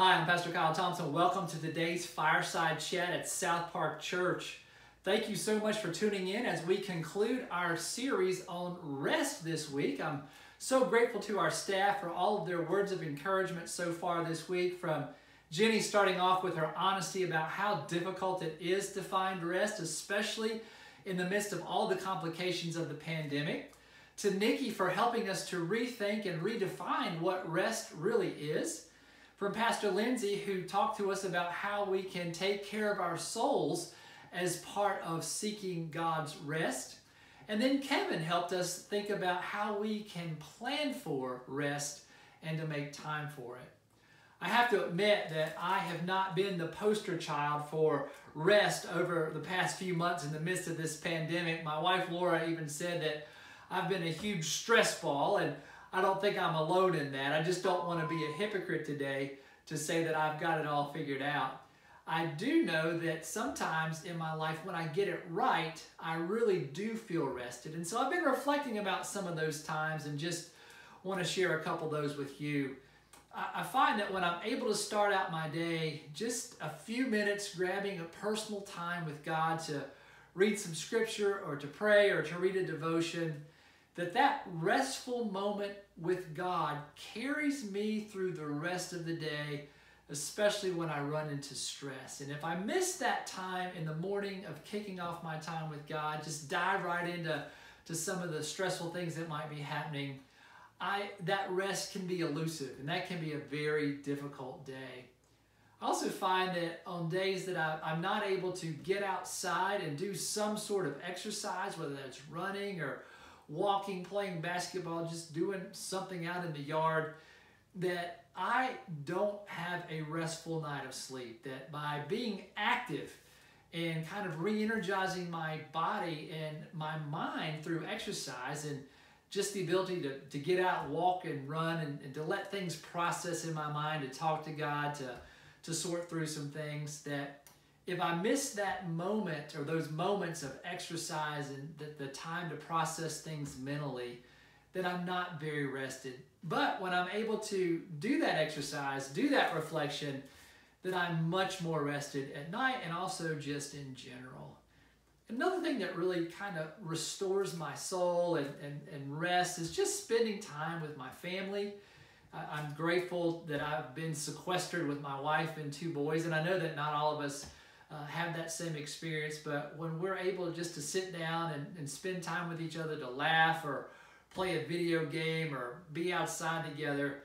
Hi, I'm Pastor Kyle Thompson. Welcome to today's Fireside Chat at South Park Church. Thank you so much for tuning in as we conclude our series on rest this week. I'm so grateful to our staff for all of their words of encouragement so far this week from Jenny starting off with her honesty about how difficult it is to find rest, especially in the midst of all the complications of the pandemic, to Nikki for helping us to rethink and redefine what rest really is, from Pastor Lindsay who talked to us about how we can take care of our souls as part of seeking God's rest. And then Kevin helped us think about how we can plan for rest and to make time for it. I have to admit that I have not been the poster child for rest over the past few months in the midst of this pandemic. My wife Laura even said that I've been a huge stress ball, and I don't think I'm alone in that. I just don't want to be a hypocrite today to say that I've got it all figured out. I do know that sometimes in my life when I get it right, I really do feel rested. And so I've been reflecting about some of those times and just want to share a couple of those with you. I find that when I'm able to start out my day, just a few minutes grabbing a personal time with God to read some scripture or to pray or to read a devotion, that that restful moment with God carries me through the rest of the day, especially when I run into stress. And if I miss that time in the morning of kicking off my time with God, just dive right into to some of the stressful things that might be happening, I that rest can be elusive and that can be a very difficult day. I also find that on days that I, I'm not able to get outside and do some sort of exercise, whether that's running or walking, playing basketball, just doing something out in the yard, that I don't have a restful night of sleep. That by being active and kind of re energizing my body and my mind through exercise and just the ability to, to get out, walk, and run, and, and to let things process in my mind, to talk to God, to, to sort through some things that if I miss that moment or those moments of exercise and the, the time to process things mentally, then I'm not very rested. But when I'm able to do that exercise, do that reflection, then I'm much more rested at night and also just in general. Another thing that really kind of restores my soul and, and, and rest is just spending time with my family. I'm grateful that I've been sequestered with my wife and two boys, and I know that not all of us uh, have that same experience, but when we're able just to sit down and, and spend time with each other to laugh or play a video game or be outside together,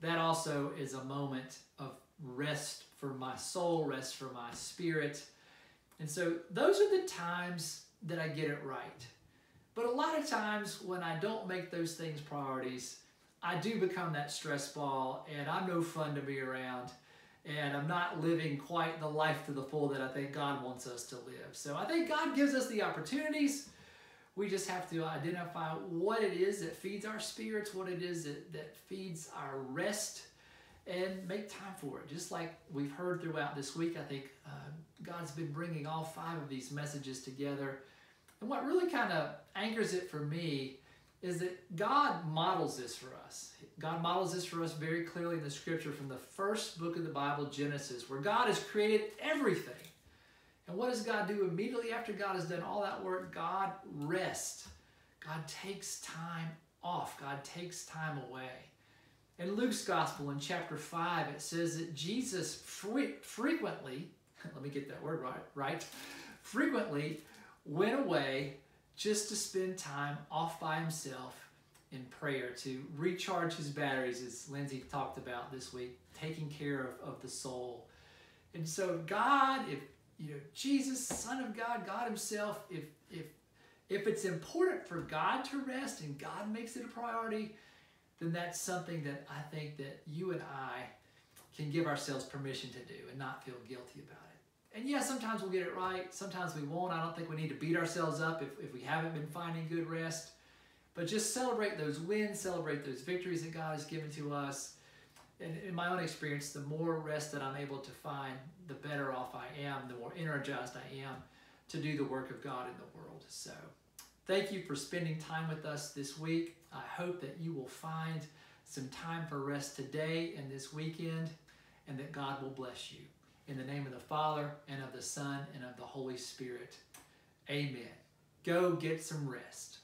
that also is a moment of rest for my soul, rest for my spirit. And so those are the times that I get it right. But a lot of times when I don't make those things priorities, I do become that stress ball and I'm no fun to be around and I'm not living quite the life to the full that I think God wants us to live. So I think God gives us the opportunities. We just have to identify what it is that feeds our spirits, what it is that, that feeds our rest, and make time for it. Just like we've heard throughout this week, I think uh, God's been bringing all five of these messages together. And what really kind of anchors it for me is that God models this for us. God models this for us very clearly in the scripture from the first book of the Bible, Genesis, where God has created everything. And what does God do immediately after God has done all that work? God rests. God takes time off. God takes time away. In Luke's gospel in chapter 5, it says that Jesus frequently, let me get that word right, right, frequently went away just to spend time off by himself in prayer to recharge his batteries, as Lindsay talked about this week, taking care of, of the soul. And so, God, if you know Jesus, Son of God, God Himself, if if if it's important for God to rest and God makes it a priority, then that's something that I think that you and I can give ourselves permission to do and not feel guilty about it. And yeah, sometimes we'll get it right, sometimes we won't. I don't think we need to beat ourselves up if, if we haven't been finding good rest. But just celebrate those wins, celebrate those victories that God has given to us. And in my own experience, the more rest that I'm able to find, the better off I am, the more energized I am to do the work of God in the world. So thank you for spending time with us this week. I hope that you will find some time for rest today and this weekend. and that God will bless you. In the name of the Father, and of the Son, and of the Holy Spirit. Amen. Go get some rest.